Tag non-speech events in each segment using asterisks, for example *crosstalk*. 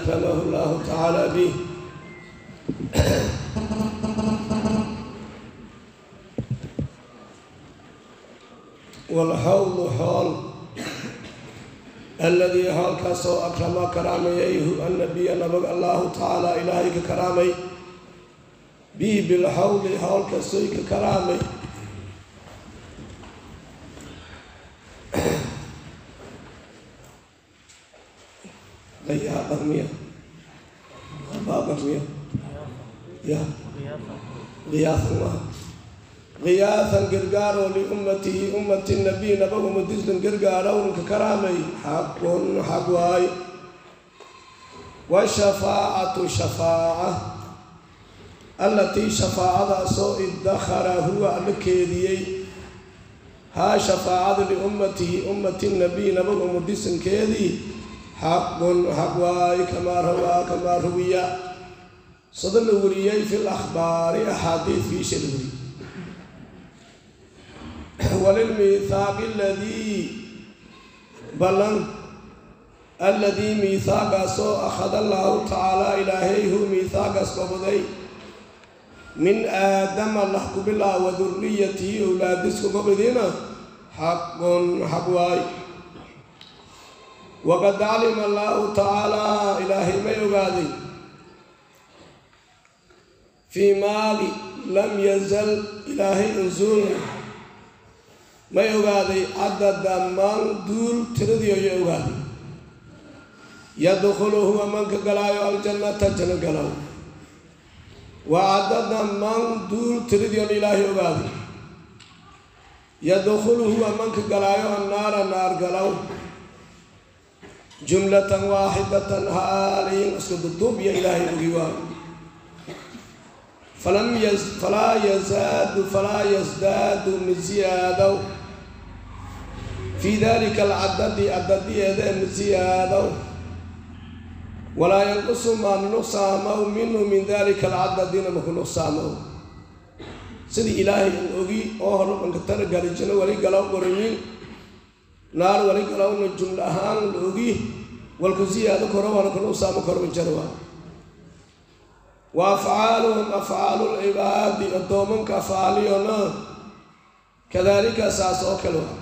والحوض الذي أكرمه الله تعالى به والحوض حول الذي حول كسو أكرم كراميه النبي نبغ الله تعالى إلهي كرامي به بالحوض حول كسو كرامي غياثا قرقارو لأمته أمة النبي نبغ مدزل قرقارو ككرامي حق حق واي والشفاعة شفاعة التي شفاعة سوء الدخر هو الكيدي ها شفاعة لأمته أمة النبي نبغ مدزل كيدي حق حق واي كما روى كما روي صدل وريي في الأخبار أحاديث في walilmiithaaqi aladii ballan alladii miithaaqaasoo akhada allaahu tacaalaa ilaahay huu miithaaqaas goboday min aadama lah ku bilaa wa duriyatihi owlaadisku gobidiina xaqun xaq waayo waqad calima allaahu tacaalaa ilaahay may ogaaday fii maali lam yazal ilaahay unsuulna يغادي عدد من دول تردي يغادي يدخل هو من كقلايو الجنة جنة قلاو وعدد من دول تردي الإلهي يغادي يدخل هو من كقلايو النار النار قلاو جملة واحدة هالين اسكت الدوب يا إلهي أغيوان فلم يز فلا يزداد فلا يزداد من زيادة في ذلك العدد fii dalika alcadadi cadadiyeedaenu ziyaadow walaa yanqusu maanu nuqsaamow minhu min dalika alcadadina maku nuqsaamow sidii ilaahay an ogi oo horubankatana garijino wali galow qorinin naar wali galowna jumla ahaan la ogi walku ziyaado koro ku nuqsaamo korbanjarwa wa afcaaluhum afcaalu lcibaadi addoomanka afcaaliyona kadaalika saas oo kale wa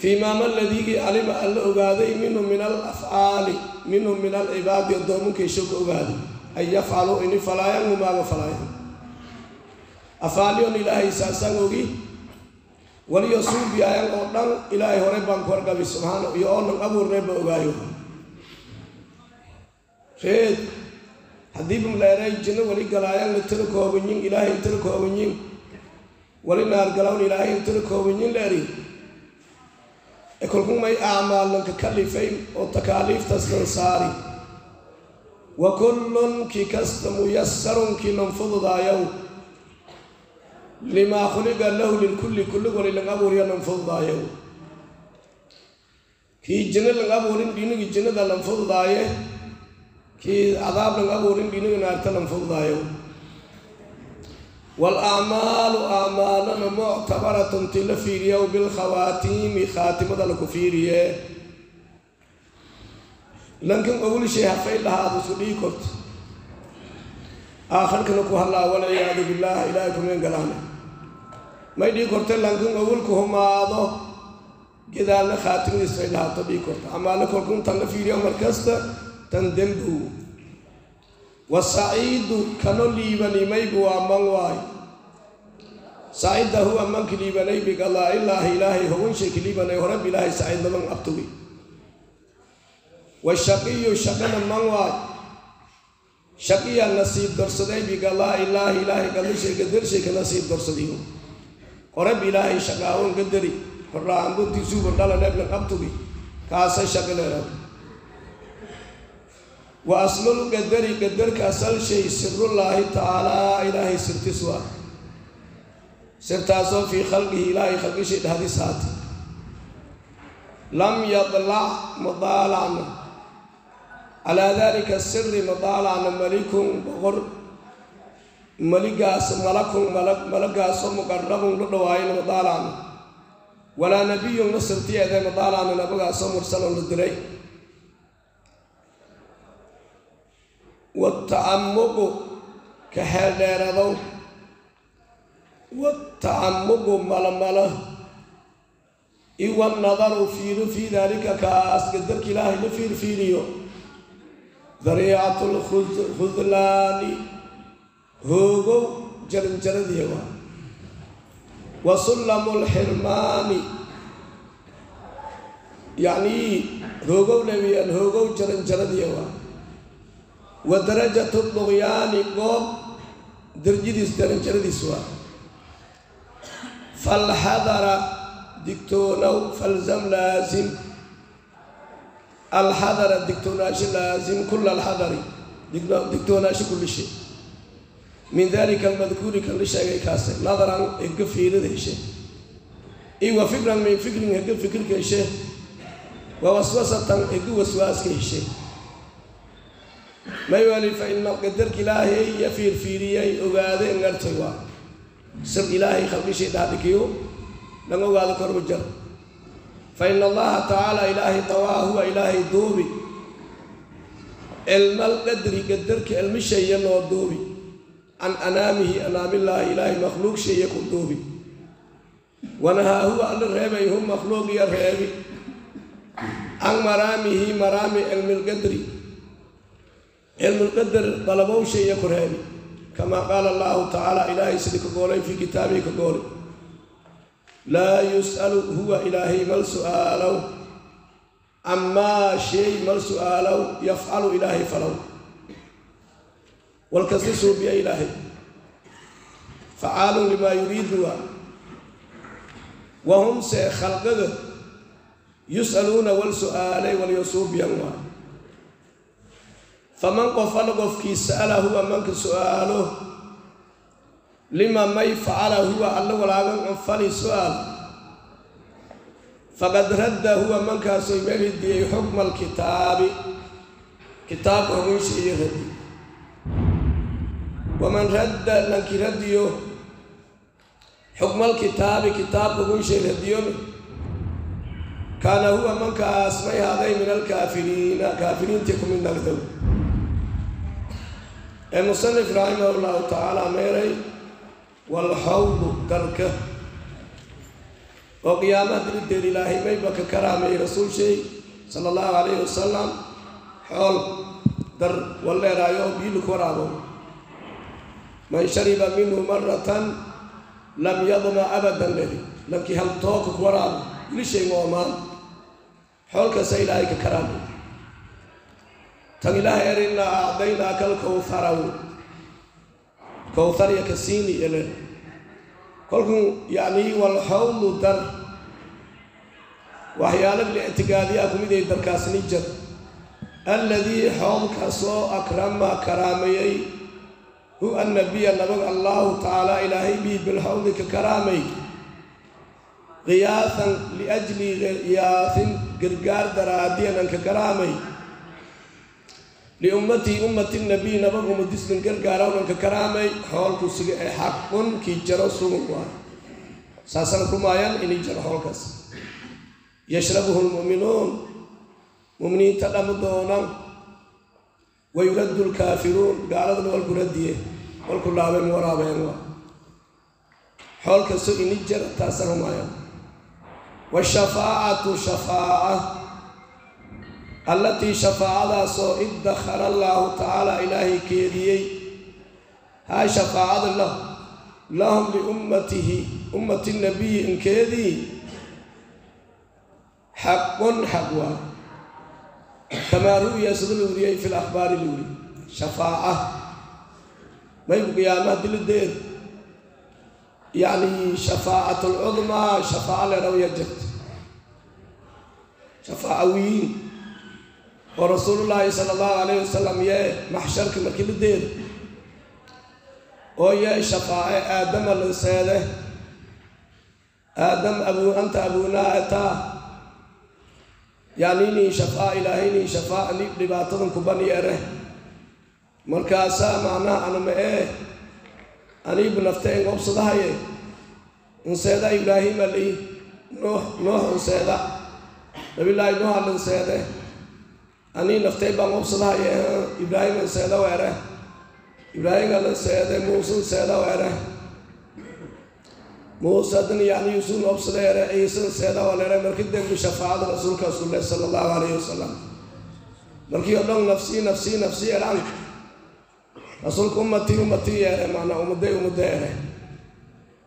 fii maama aladigi calima alla ogaaday minhu min alafcaali minhu min alcibaadi addoomankay shog ogaaday an yafcaluu ini falaayan humaaga falaayan. Afaaliyon ilaahay saasaan ogi. Waliyo suubiyayan oo dhan ilaahay horey baan ku wargabi subxaana iyo oo dhan abuurnay ba ogaayo. Reed haddiiba maleeray jinno wali galaayan la tira koobanyin ilaahay tira koobanyin wali naar galawn ilaahay tira koobanyin leeri e kolkumay acmaalanka kalifay oo takaaliiftastan saari. Wa kullun kii kasta muyasarun kii lan fududaayow limaa khuliqa lahu lilkulli kulli wali lang abuuriyo lan fududaayo kii jinno lang abuurin dhinigii jinnada lan fududaaye kii cadaab lang abuurin dhinigii naarta lan fududaayo waalacmaalu acmaalana muctabaratun ti la fiiriyo bilkhawaatiimi khaatimada laku fiiriye lankan oglishay hafay dhahaada isku dhii korto aakhirkana ku hadlaa walciyaadu billaah ilaahay kumeen galaane may dhii korta lankan ogolku humaado gedaalna khaatimadiis ay dhahaato dhii korta amaana kolkun tan la fiiriyo markasta tan dembow وسعيد كنولي بني ميبو امانواي سعيد هو امانك لي بني بك. الله الله إلهي هو انشك لي بني ورب إلهي سعيد من أبتوي. والشقي شقنا أمانواي. شقيا نصيب درسدي بك. الله الله إلهي قال شرك درسك نصيب درسدي ورب إلهي شقاون قدري. فرا عمبو تيسو بندالا نبنا أبتوي. كاسا شقنا رب. Wa asmalu qadari qadarka asal shay sirullaahi tacaalaa ilaahay sirtis waa. Sirtaasoo fii khalqihi ilaahay khalqishay dhahdis haati lam yadlac madaalacna calaa dalika siri madaalacna malikun boqor. Maligaas malakun malag malagaasoo muqarabun la dhawaayana madaalacna walaa nabiyun la sirtiyeede madaalacna nabagaasoo mursalon la diray watacamuqu ka xeeldheeradow watacamuqu malmalo iwanadaru fiiro fii daalika kaas gadarka ilaahay la fiirfiiriyo dariicatu lkhudlaani hoogow jaranjaradiya waa wa sullamu lxirmaani yacnii hoogow lewiyaan hoogow jaranjaradiya waa wa darajatu duqyaani goob darjadiis jaranjaradiis waa falxadara digtoonow falzam laasim alxadara digtoonaasho laasim kula alxadari digtoonaasho kulli shay min dalika almadkuuri kan la sheegay kaase nadaran ega fiirada heshe i fikran min fikrin ega fikirka heshe wa waswasatan ega waswaaska heshe may wali fa ina qadarka ilaahay ya fiirfiiriyay ogaade ngartay waa. Sir ilaahay khalqishay dhaadhikiyo lan ogaado korma jar fa ina allaha tacaala ilaahay tawaa huwa ilaahay duubi. Cilmal qadri qadarka cilmishaya noo duubi. Can anaamihi anaamillaahi ilaahay makhluuq shaya ku duubi. Wanahaa huwa alla reebay hum makhluuq iyo reebi. Can maraamihi maraami cilmilqadri cilmulqadar dalabow shaya ku reebi kamaa qaala allahu tacaala ilaahay sidii ka goolay fii kitaabihi ka goolay. Laa yus'alu huwa ilaahay mal su'aalow camaa shay mal su'aalow yafcalu ilaahay falow walkasta suubiya ilaahay. Facaalun limaa yuriidu waa wahum see khalqada yus'aluuna wal su'aalay walyasuubiyan waa faman qof qofkii sa'ala huwa manka su'aalo lima may facala huwa alla walaagan anfali su'aal. Faqad radda huwa mankaasoy meel ridiyey xukma alkitaabi kitaabka hugunsha iyo radi waman radda lanki radiyo xukma alkitaabi kitaabka hugunshay radiyona kaana huwa mankaas may haday min alkaafiriina kaafiriintii ku mid nagdow musanif raximah llahu tacaala meeray walxawdu darka oo qiyaamaha dirideed ilaahay mayba ka karaameeyey rasuul shay sala allahu calayhi wasalam xool dar walleeraayo oo biilu ku waraabo. Man shariba minhu maratan lam yadma abadan ledi lankii hal tooka ku waraabo wilishay moomaan xoolkaasa ilaahay ka karaamay tan ilaahay erinaa acdaynaa kal kowharaw kowhar iyo kasiini ele. Kolkuu yacnii walxawlu dar. Waxyaalo lictigaadiyaa ku miday darkaas nijar alladii xoolkaasoo akrama karaamayey hu annabiya nabaga allahu tacaala ilaahay bii bilxawli ka karaamay qiyaasan liajli qiyaasin gargaar daraadiyanan ka karaamay liummatii ummati nabiy nabag umadislan gargaarownan ka karaamay xoolku siga ee xaqun kii jaro sugun waay saasana rumaayaan inay jaro xoolkaas yashrabuhu lmu'minuun muminiinta dhama doonan wayuraddu lkaafiruun gaaladana walku radiye walku laabeen waraabeen waa xoolkaso ini jara taasa rumaayaan washafaacatu shafaaca allatii shafaacadaasoo iddakhara allaahu tacaala ilaahay keediyey. Haa shafaacada lah lahum liummatihi ummati nabiyi inkeedii xaqun xaq waa. Kamaa ru'ya sida la weriyey fi lakhbaari la weri shafaaca. Maybu qiyaamaha dilideed yacni shafaacat alcudmaa shafaaca leerawya jirta. Shafaaca wiin oo rasuulullaahi sala allahu calayhi wasalam yee maxsharka markii la deeda oo yee shafaace aadama lanseede aadam abu anta abunaa ataa yacni inii shafaa ilaahay inii shafaa ni dhibaatadan kuban yeere markaasaa macnaha anama ee aniibu en obsadahaye unseeda ibraahima lii nuux nuux unseeda nabillaahi nuuha lanseede anii naftay baan obsadahay ibraahiman seeda weere ibraahimala seede muusun seeda weere muuse haddana yani yuusun obsadeere ciisan seeda waleere markii dembi shafaacada rasuulkaas ku leh sala allahu calayhi wasalam markii oo dhan nafsii nafsii nafsii eraan rasuulka ummatii ummatii yeere maanaa ummaday ummadda ere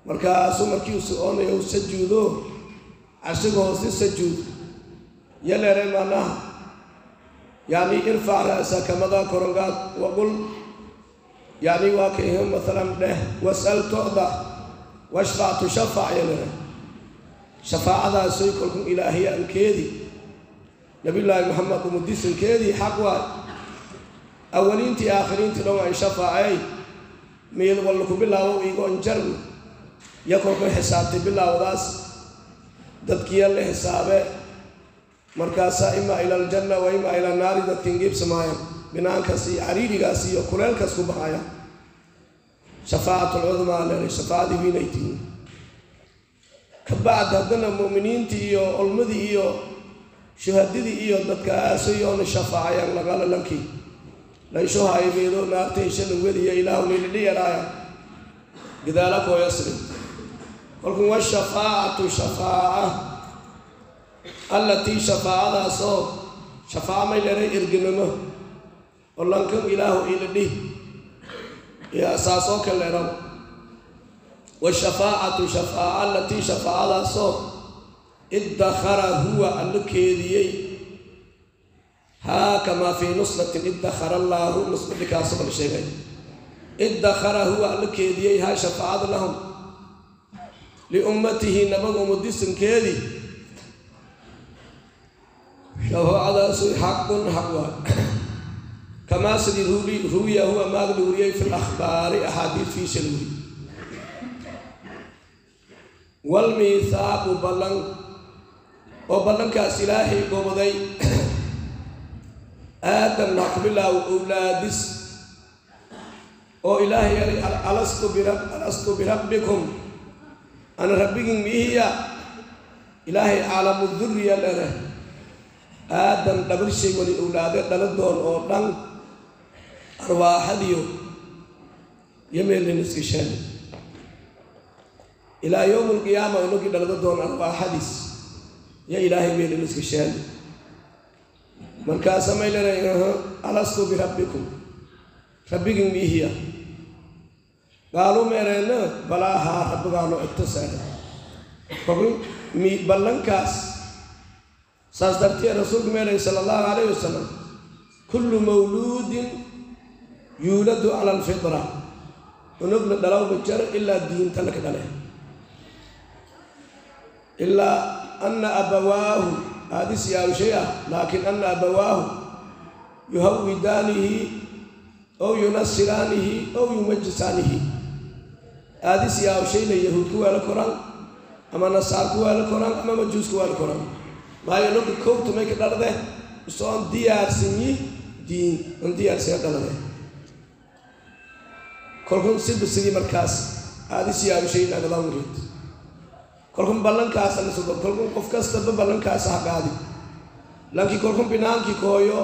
markaasuu markii uu socoonayo u sajuudo carshiga hoosi sajuud yaleere maanaha yani irfac ra'saka madaa korongaad waqul yani waa kayha maalan dheh was'al tucda washfac tushafac yaleere shafaacadaasoy kolkun ilaahiya ankeedii nabiyullaahi maxamed umudisankeedii xaq waay awaliintii aakhiriintii dhan ay shafaacay miyad walla ku bilaawo igoon jarna iyo kolkay xisaabtay bilaawdaas dadkiya la xisaabe markaasaa imaa ila aljanna wa imaa ila naari dadka ingiibsamaaya binaankaas iyo cariirigaas iyo kuleelkaas ku baxaya. Shafaacatlcudmaa leeray shafaacadii wiinaytiin kabacd haddana mu'miniintii iyo olmadii iyo shuhadadii iyo dadkaasayoona shafaacayaan lagala lankii laysho haymeedo naartayshalan wediya ilaahu nilidhiyaraaya gidaala koo yasri kolkun washafaacatu shafaaca allatii shafaacadaasoo shafaaca may leeray erganimo oo lankan ilaahu ilidhi iyo saasoo kale leeraw washafaacatu shafaaca allatii shafaacadaasoo iddakara huwa alla keediyey haa kamaa fii nusratin iddakara allaahu nusradikaasoo la sheegay iddakara huwa alla keediyey haa shafaacad lahum liummatihi nabaga umadisankeedii shafaacadaasu xaqun xaq waa kamaa sidii ruwiya huwa maag la wariyey fi lakhbaari axaadiis fiisha la wuri walmiithaaqu ballan oo ballankaas ilaahay goboday aadamna ku bilaawo owlaadis oo ilaahay yaray alastu birabbikum ana rabbigin miihiya ilaahay caalamu duriya lere aadam dhabarshay wali owlaade dhaladoon oo dhan arwaaxadiyo iyo meelin iska sheele ilaa yowm alqiyaama inagii dhalada doon arwaaxadiis yo ilaahay meelin iska sheele markaasa may leray alastu birabbikum rabbigin miihiya qaaluu meereenna balaahaa rabbigaano igtasaare kolku mi ballankaas saas dartee rasuulku meeray sala allahu calayhi wasalam kullu mawluudin yuuladu cala alfitra. Unugna dhalowma jar ilaa diinta laka dhale ilaa ana abawaahu aadis yaawshay ah laakiin ana abawaahu yuhawidaanihi ow yunasiraanihi ow yumajisaanihi aadis yaawshayna yahuud ku weelo koran ama nasaar ku weelo koran ama majuus ku weelo koran maayo nuga kowta may ka dhalade isoon diyaarsanyi diin on diyaarsana dhalade kolkun siba sidii markaas aadis yaawshay nagadamurid kolkun ballankaas lisugo kolkun qof kastaba ballankaas ha qaadi laakiin kolkun binaankii kooyo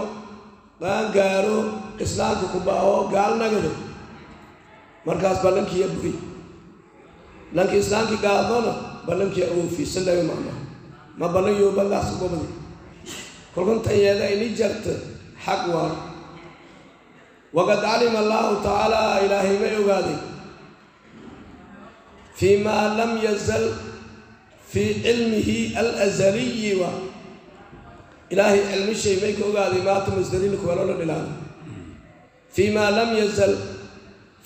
qaan gaaro islaamka ku baaho gaal nagado markaas ballankiiya buri lankii islaamkii gaadona ballankiiya oofi salama macna ma ballan yoo ballankaas gobadi kolkun tanyeeda ini jarta xaq waa waqad calima allahu tacaala ilaahay may ogaaday fii maa lam yazal fii cilmihi alazaliyi wa. Ilaahay cilmi shay may ka ogaaday maata masdarin kuwaloola dhilaada fii maa lam yazal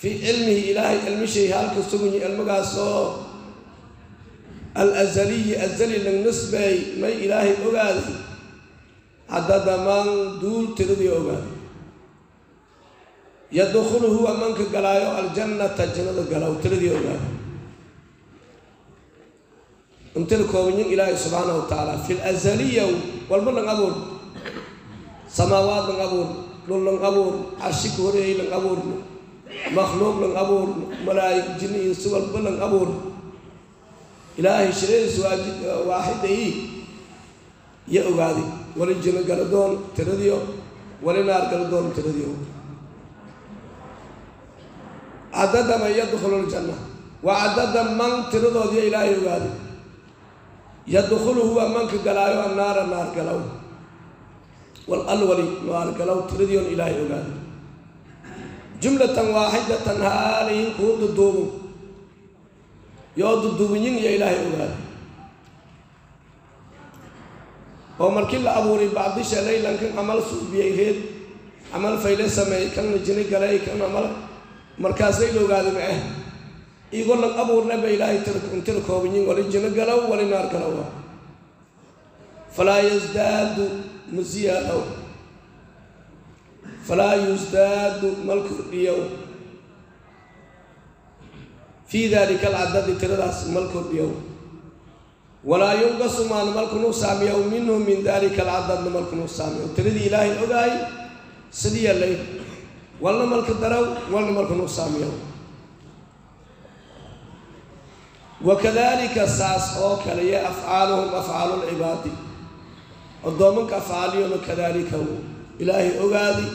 fii cilmihi ilaahay cilmi shay halka sugunyi cilmigaasoo alazaliyi azali lang nisbay may ilaahay ogaaday hadda duul tiradii ogaaday yadkhulu huwa manka galaayo aljannata jannada galaw tiradii ogaaday intida koobanyin ilaahay subxaana wa tacaala fi lazaliya walba lang abuur samaawaad lang abuur dhul lang abuur carshi ka horeeyey lang abuur makhluuq lang abuur malaa'ig jinni insi walba lang abuur ilaahay shiradiis waaxida ii iyo ogaaday wali jinno galadoon tiradiyo wali naar cadada man yadkhulu ljanna waa cadada man tiradoodiyo ilaahay ogaaday yadkhulu huwa manka galaayo annaara naar galow wal alwali naar galow tiradiion ilaahay ogaaday jumlatan waaxidatan haalayin kuu duduubin yoo duduubinyin iyo ilaahay ogaaday oo markii la abuuray bacdi shalay lankan camal suubiyay reed camal fayle sameeyey kanna jini galay kan amal markaasay la ogaaday ma ah igoo lan abuurna ba ilaahay tira koobanyin wali jino galow wali naar galow. Falaa yasdaadu ma ziyaadow falaa yusdaadu mal kordhiyow fii dalika alcadadi tiradaas mal kordhiyow walaa yunqasu maana malkunuu saamiyow minhu min dalika alcadadna malkunuu saamiyow tiradii ilaahay ogaay sidii yallay walna malka darow walna malkunuu saamiyow wakadalika saas oo kale yo afcaaluhum afcaalu lcibaadi addoomanka afcaaliyona kadalika ilaahay ogaadi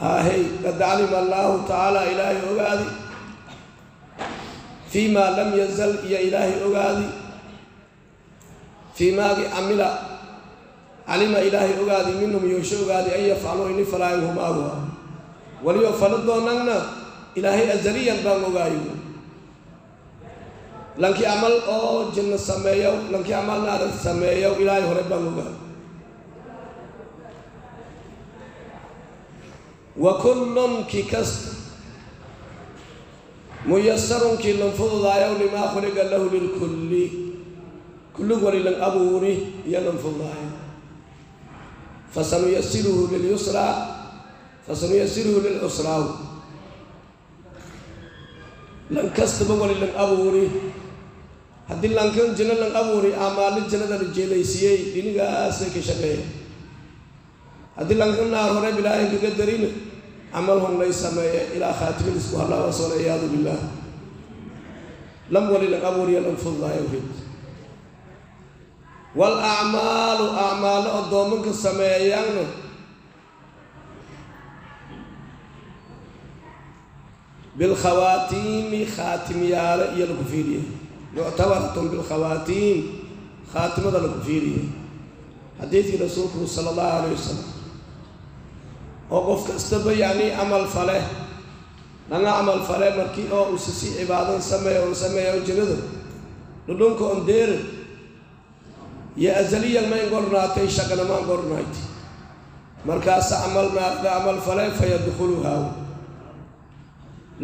ahey qad calima allaahu tacaala ilaahay ogaadi. Fii maa lam yazal iyo ilaahay ogaadi. Fii maagi camila calima ilaahay ogaadi minhum yoosho ogaadi an yafcaluu ini falaayan humaagu waliyo fala doonanna ilaahay azaliyan baan ogaayo lankii camal oo jinno sameeyow lankii camal naaran sameeyow ilaahay hore baan ogaay wa kullun kii kasta muyasarun kii lan fududaayow limaa khuliqa lahu lilkulli kullig wali lan abuuri iyo lan fududaayo fasanuyasiruhu lilyusraa fasanuyasiruhu lilcusraaw lan kastaba wali lan abuuri haddii lankan jino lan abuuri amaali jannada la jeelaysiiyey dhinigaasay ka shaqeeya haddii lankan naar hore bilaahay kaga darina camal lay sameeye ilaa khaatimadiisku hallaa soo ciyaadu billaah. Lam wali lan abuuriya lan fududaayo rid wal acmaalu acmaalo addoomanka sameeyaanna. Bilkhawaatiimi khaatimyaalo iyo lagu fiiriye. Muctabaratun bilkhawaatiim khaatimada lagu fiiriye. Xadiidkii rasuulku sala allahu alayh wasalam oo qof kastaba yacni camal fale laga camal fale markii oo usa si cibaadan sameeya on sameeya o jinnada dhudhunka on deera iyo azaliyan mayn gornaatay shaqana maan gornayti markaasa camal naarda camal fale fa yadkhuluhaa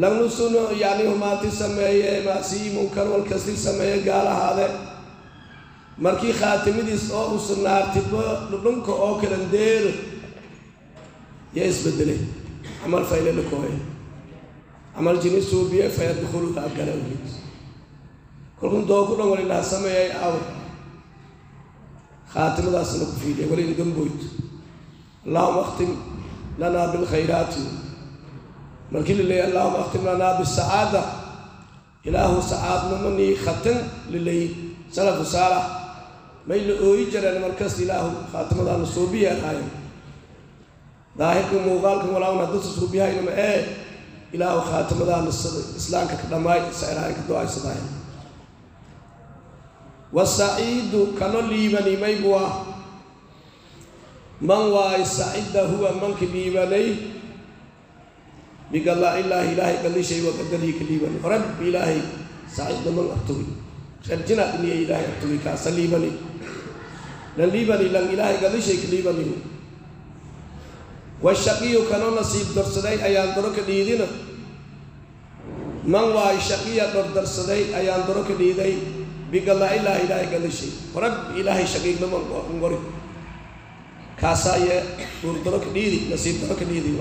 langnusuno yacni humaati sameeye maasii munkar walkasti sameeye gaal ahaade markii khaatimadiis oo usa naartiba dhudhunka oo kalan deero yaa isbedelay camal fayle la kooye. Camal jini suubiye fa yadkhuluhaa gala wrid kolkun doo ku dhan wali laha sameeyay aw khaatimadaasna ku fiidiya wali ingamboyd allahuma akhtim lanaa bilkhayraati markii la leeyay allahuma akhtim lanaa bisacaada ilaahu sacaadnimanii khatan lilay salafu saalax may la ooyi jareen markas ilaahu khaatimadaana suubiyeeraayo ظاهركم موغالكم ولا أنا دوس سوبيها إنما إيه؟ إلى خاتم الله الإسلام كدماي سيراي كدعاء سماه والسعيد كنول ليبني ما يبوا من واي سعيد هو من كبيبني بقال الله إله إله قال شيء وقدره كليبني. رب إله سعيد من أبتوي خرجنا إني إله أبتوي كاسليبني. لليبني لن إله قال شيء كليبني. Washaqiyu kano nasiib darsaday ayaan daro ka dhiidina. Man waay shaqiya dhordarsaday ayaan daro ka dhiiday. Bigalaa ilaahi ilaahay gallishay rabbi ilaahay shaqiignama ngori. Kaasaa yee dhuurdaro ka dhiidi nasiib daro ka dhiidi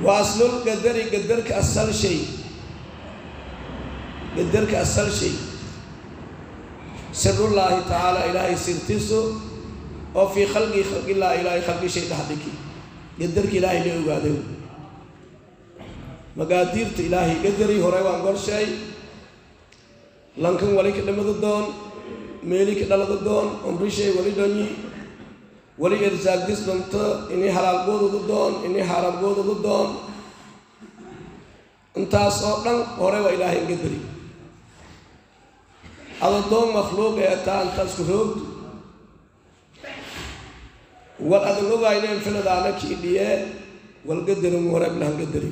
wa aslul gadari gadarka asal shay. Gadarka asal sirullaahi tacaala ilaahay sirtiisu oo fii khalqii khalqillah ilaahay khalqi shay dhaxdhiki. Gadarka ilaahay la ogaaday. Magaadiirta ilaahay gadari hore waan gorsheey lankan wali ka dhamada doon meelika dhalada doon umrishay wali dhonyi. Wali irsaagdis dhunto ini halaalgoodudu doon ini haramgoodudu doon. Intaas oo dhan hore waa ilaahay inga deri ado doon makhluuq ee taa intaas ku roogdu wal adan ogayneen filadaana kiidhiyee walga derin horeblahanga deri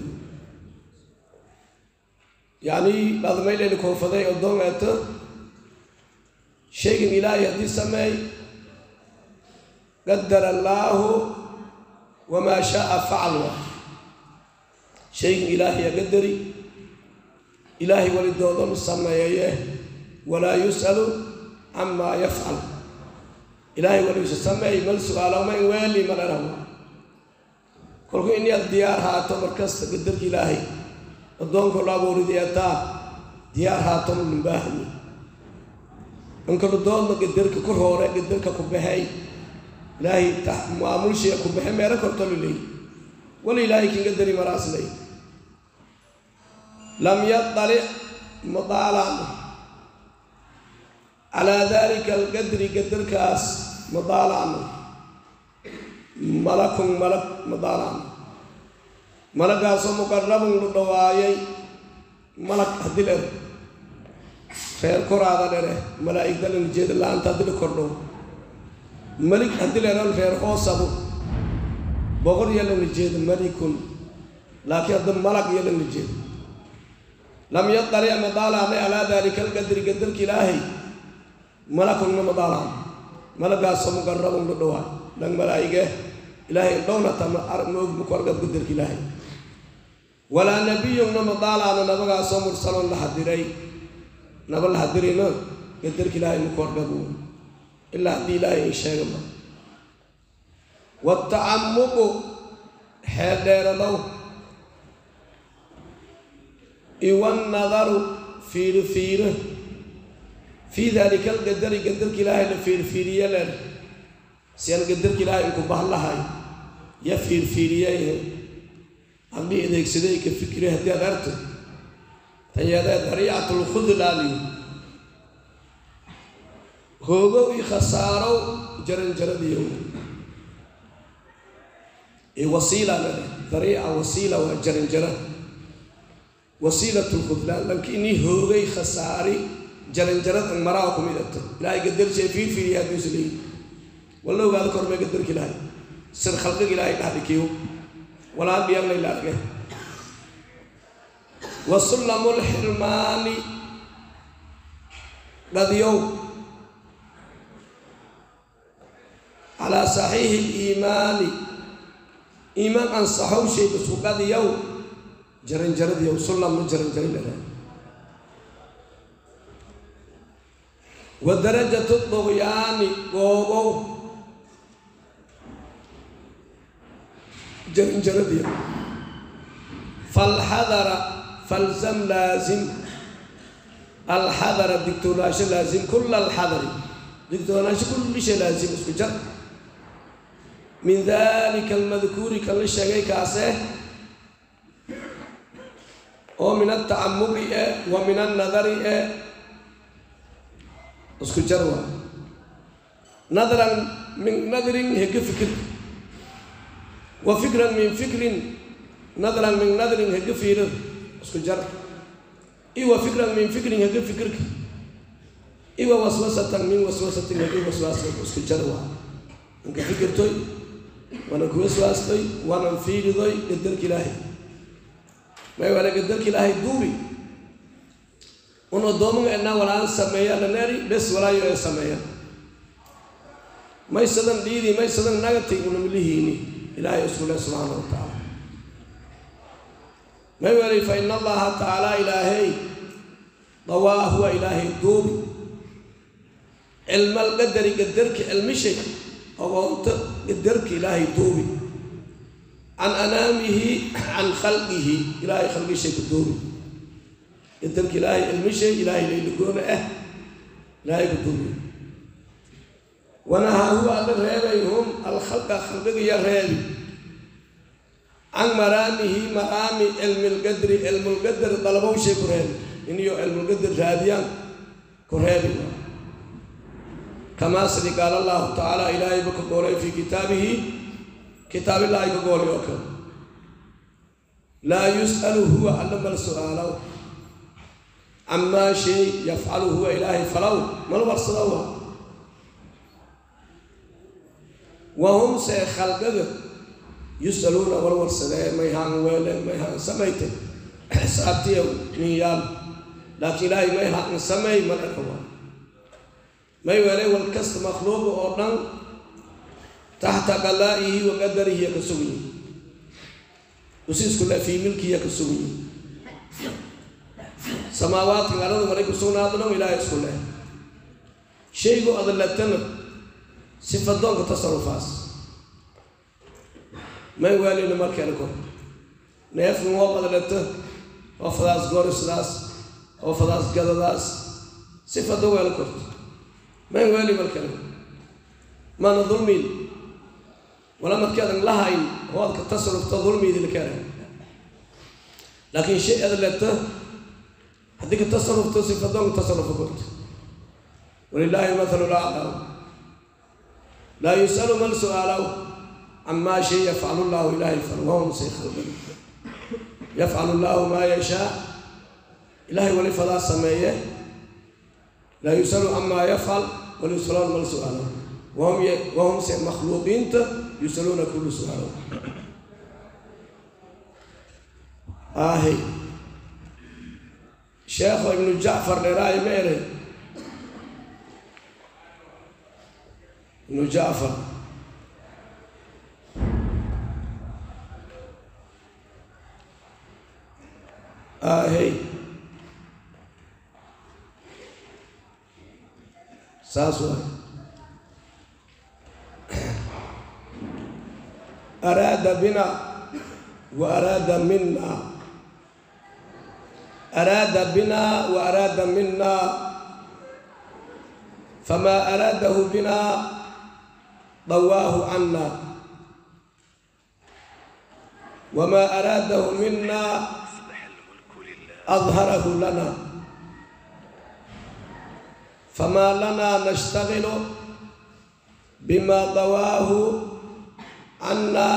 yacni dhadmayleyli koofaday oo doon eeto shaygan ilaahay haddii sameey qadara allaahu wamaa shaaa facal wa shaygan ilaahay aga deri ilaahay wali doodonu sameeyaye walaa yus'alu camaa yafcal ilaahay waliisu sameey mal su'aalama in weeli malanawa kolku inaad diyaar haato markasta qadarka ilaahay addoonka lo abuurideetaa diyaar haato mulimbaahani inkala doodna qadarka ku roore qadarka ku baxay ilaahay maamulshiga ku baxe meero kortolu leey wala ilaahay kinga dari maraas ley lam yadalic madaalan calaa dalika alqadri qadarkaas madaalan malakun malag madaalan malagaasoo muqarabun lu dhawaayay malag haddii la er reer koraada dhere malaa'igda lana jeeda la'aanta haddii la kordhow malik haddii la eran reer hoosabu. Boqor iyo lana jeeda malikun laakiin hadda malag iyo lana jeeda lam yadalic madaalaana calaa dalika alqadri qadarka ilaahay. Malakun ma madaalaan malagaasoo muqarabun lu dhawaay dhan malaa'ige ilaahay dhownata ma og maku argad ilaahay. Walaa nabiyunna madaalaana nabagaasoo mursalon la hadiray. Naba la hadirayno qadarka ilaahay argabu ilaa haddii ilaahay in sheegama watacamuqu xeeldheeradow iwanadaru fiiro fii dalika alqadari qadarka ilaahay la fiirfiiriye len si aan qadarka ilaahay inku bahlahay ya fiirfiiriyayahe haddii adeegsaday ka fikri haddii aad arto tanyadee dariicatulkhudlaaliyo hoogow i khasaarow jaranjaradiyo wasiila lale dariica wasiila waa jaranjara wasiilat lkhudlaan lanki inii hoogay khasaari jaranjarad an maraa ku midhato ilaahay gadarshee fiirfiiriya hadduusa leeyi walla ogaado gadarka ilaahay. Sir khalqiga ilaahay dhaxdhikiyo walaan dhiyarnay la arge wa sullamu lxirmaani. Dhadiyow. Calaa saxiixi liimaani iimaan ansaxow shayga isku qadiyow jaranjaradiyow sullamna jaranjari lahaa wa darajatu duqyaani googow. Jaranjaradiyo falxadara falzam laazim. Alxadara digtoonaasho laazim kula alxadari digtoonaasho kulli shay laazim isku jar. Min dalika almadkuuri kan la sheegay kaasee oo min altacamuqi e wa min alnadari e isku jar waa nadran min nadrin hega fikir wa fikran min fikrin. Nadran min nadrin hega fiirir isku jar iwa fikran min fikrin hega fikirka iwa waswasatan min waswasatin hega waswaasa isku jar waa anka fikirtoy waana ku waswaastoy waanan fiiridoy gadarka ilaahay may wala gadarka ilaahay duubi un addoomaga enaa walaan sameeya dhaneeri bes walaayo ee sameeya maysadan dhiidi maysadan nagatay unamlihiini ilaahay isku leh subxaana wa tacaala may weli fa ina allaha tacaala ilaahay dawaa huwa ilaahay duubi cilmal qadari qadarka cilmishay ogoonto qadarka ilaahay duubi can anaamihi can khalqihi ilaahay khalgishay ku duubi qadarka ilaahay cilmishay ilaahay laylagoona ah ilaahay ku duubi wanahaa huwa alla reebay hum alkhalqa khalqigiya reebi can maraamihi maraami cilmilqadri cilmulqadar dalabowshay ku reebi iniyo cilmulqadar raadiyaan ku reebi kamaa sidi qaala allahu tacaala ilaahayba ka goolay fii kitaabihi kitaabillaahi ka goolay oo kale. Laa yus'alu huwa alla mal su'aalow camaa shay yafcalu huwa ilaahay falow mal warsadowa wahum see khalqada yus'aluuna war warsadee may haan weele may haan samayte xisaabtiya nin yaal laakiin ilaahay may haan samay mal erkawa may weele wal kasta makhluuqa oo dhan taxta qalaa'ihi wa samaawaadka arada malay ku sugnaadana ilaahay isku leh. Shaygu adalatana sifadoonka tasarufaas may waalina markeena kor neefkan oo adalata oo fadaas gorisdaas oo fadaas gadadaas. Sifado weela korto may waali markeena maana dulmiin. Wala markeedan lahayn hoodka tasarufta dulmiidi lakera laakiin shay adalata haddii ka tasarufto sifadoonka tasarufa korto walilaahi mathalu laclaw laa yus'alu man su'aalow camaa shay yafcalu llahu ilaahay fal wahum say khaldan yafcalu llahu maa yashaa ilaahay wali fadaa sameeye laa yus'alu camaa yafcal wala yus'aluun mal su'aalow wahum wahum se makhluuqiinta yus'aluuna kullu su'aalow ahe sheekho ibnu jacfar dheeraayo ma eray ibnu jacfar ahey saas waay araada bina wa araada mina araada bina wa araada mina famaa araadahu bina dawaahu cana wamaa araadahu mina adharahu lana famaa lana nashtagilu bima dawaahu cana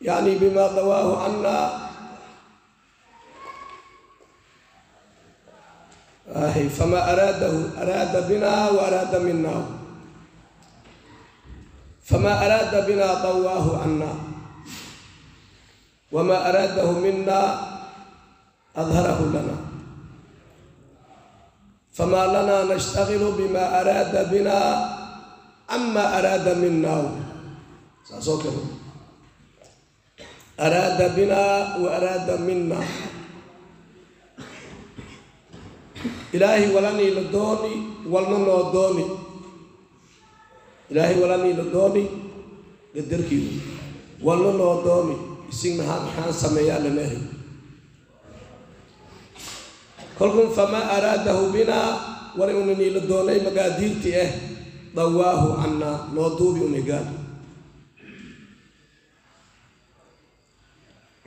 ama yani bima dawaahu cana ahy famaa araadahu araada bina wa araada mina famaa araada bina dawaahu cana wamaa araadahu mina adharahu lana famaa lana nashtagilu bima araada bina cama araada mina saasoo kale araada bina wa araada mina ilaahay walanii la dooni walna noo dooni ilaahay walanii la dooni gadarkiidu walna noo dooni isig maxaa maxaan sameeyaa lanahay kolkun famaa araadahu binaa war unanii la doonay magaadiirtii ah dawaahu cannaa noo duubi unigaal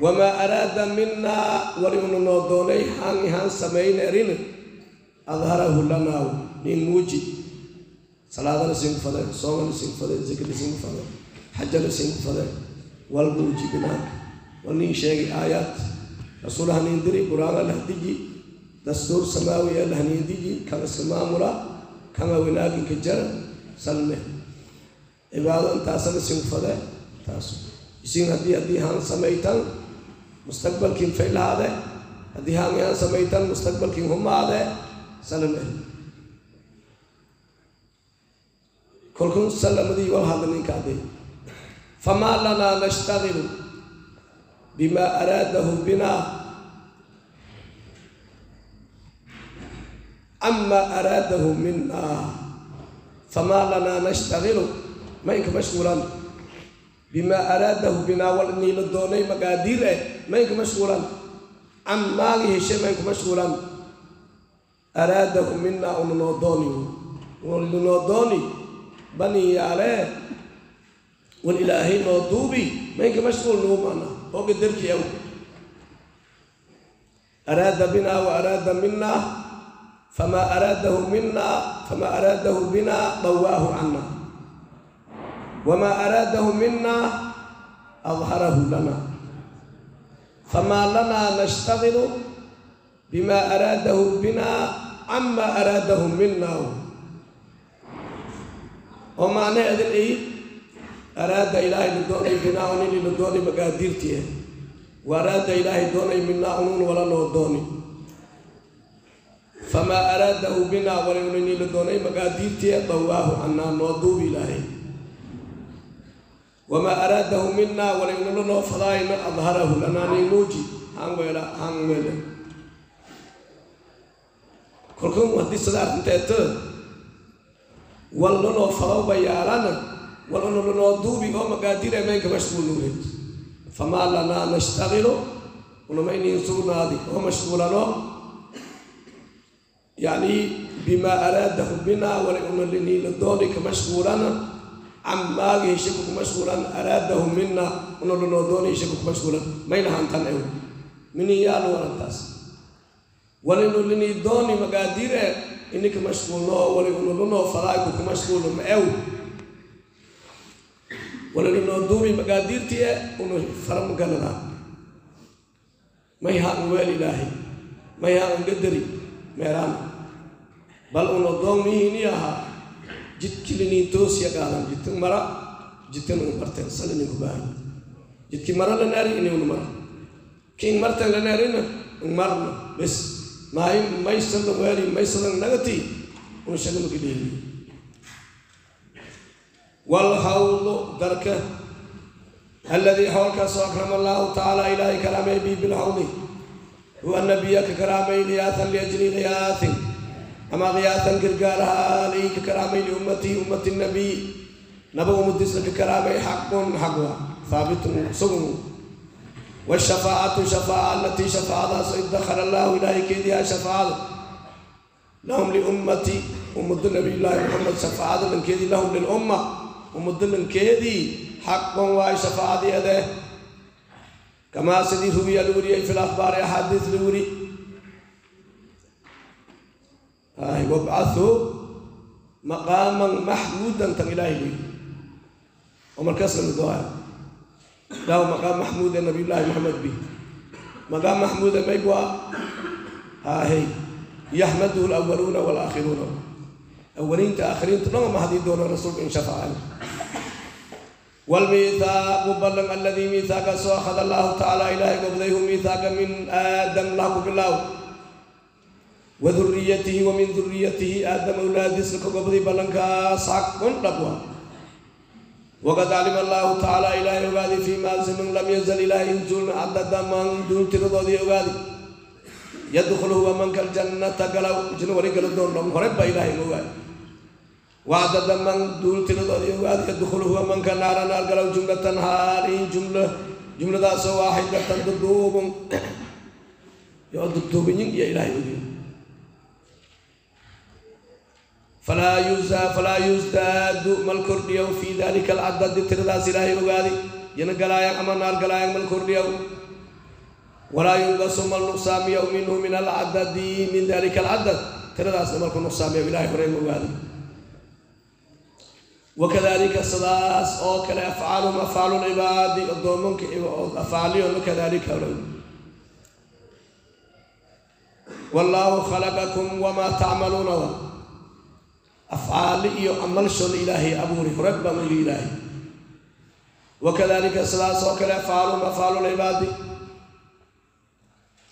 wamaa araada minaa war una noo doonay haan ihaan samaynerin adharahu lanaaw nin muuji salaadana sinku fade soomana sinku fade zakada sinku fade xajana sinku fade wal muuji binaanka wal nin sheegay aayaad rasuulaha nin diri qur'aana lahdiji dastuur samaawi ee lahniindiji kama iska maamula kama wanaaginka jara salme cibaado intaasana sinku fade taas isin haddii haddii haan samaytan mustaqbalkiin faylahaade haddii haan samaytan mustaqbalkiin humaade salam el kolkun salamadii wal hadla ninka aday famaa lanaa nashtagilu bima araadahu bina cama araadahu mina famaa lanaa nashtagilu maynka mashquulan bima araadahu binaa wal niila doonay magaadiir eh maynka mashquulan can maagi heshe maynka mashquulan araadahu mina una noo dooni. Una noo dooni bani yaalee wal ilaahay noo duubi maynka mashquul nugu maana? Oo gadarkii aw. Araada binaa wa araada mina famaa araadahu mina famaa araadahu bina dawaahu cana wamaa araadahu mina adharahu lana famaa lanaa nashtagilu bima araadahu bina cama araadahu mina oo macnaheedan ay araada ilaahay la doonay binaa un inay la doonay magaadiirtiye wa araada ilaahay doonay minaa unuun wala loo dooni famaa araadahu binaa walaun inay la doonay magaadiirtiye dawaahu canaa noo duubi ilaahay wamaa araadahu minaa walaynala noo fadaayna adharahu lanaanay muuji hanweela hanweele kolkan haddii sada arrinteeta wallanoo fadowba yaalana wallanoo duubi oo magaadiir ameenka mashquulnuureed famaa lanaa nashtagilu unamaynin sugnaadi oo mashquulano yacni bimaa araadahu binaa walay unalini la dooni ka mashquulana camaagi heshaku ku mashquulan araadahu mina unalanoo dooni heshaku ku mashquulan. Mayna hantan ew mini yaalu warantaas. Walinulini dooni magaadiire ininka mashquulno wali unalanoo falaayku ku mashquulno ma ew walalinoo duubi magaadiirti e una faram galada may haan weel ilaahay may haan gadari meeraan. Bal una doon ahaa jidkilinin toosiya qaadan jidkan mara jidkan un marteen salininku baahan jidki mara la naari inuna mara. King marten la naarina marna bes maay maysalan weeli maysalan nagati un shagamaki dheeli walhawlu darka alladii howlkaasoo akrama allahu tacaala ilaahay karaamay bi bilhawli huwa nabiyaka karaamay khiyaatan liajli khiyaatin أما غياثا كركارها لي ككرامي لأمتي أمتي النبي. نبو مدس ككرامي حق حقها ثابت صغم والشفاعة شفاعة التي شفاعة دخل الله إليه كيدها شفاعة. لهم لأمتي أمد النبي الله محمد شفاعة من كيدي لهم للأمة أمد من كيدي حق واي شفاعة يده. كما سيدي هو يلوري في الأخبار يحدث لوري. wabcahu maqaaman maxmuudan tan ilaahay wey oo markaas la midooha daaw maqaam maxmuud ee nabiyullaahi maxamed bi. Maqaam maxmuud emaygu ah haahey yaxmaduhu alawaluuna walaakhiruuna awaliinta aakhiriinta dhan ma doono rasuulku in shafaa wlmihaaqu ballan aladii mihaaqaasoo akhada allaahu tacaala ilaahay gobdayhu mihaaqa min aadam laha bilaaw وذريته ومن ذريته آدم أولاد سلك قبضي بلغ ساق لقوى وقد علم الله تعالى إلهي أغادي فيما زمن لم يزل إلهي ينزل عدد من دون ترضي أغادي يدخل هو من كالجنة قلو جنو وري قلو دون لهم هرب إلهي أغادي وعدد من دون ترضي أغادي يدخل هو من كالنار نار قلو جملة هاري جملة جملة داسة واحدة تندوب يودب يا إلهي أغادي فلا يزداد فلا يزداد مل كرديو في ذلك العدد ترداس إلهي وغادي ين قلايا أما نار قلايا مل كرديو ولا ينقص مل نقصام يوم منه من العدد من ذلك العدد ترداس مل نقصام يوم إلهي ورين وغادي وكذلك الصلاص أو كلا أفعالهم أفعال العباد الضومن أفعالهم كذلك والله خلقكم وما تعملون أفعال إيو عمل شل إلهي أبوري رب من إلهي وكذلك سلاس وكلا أفعال أفعال العباد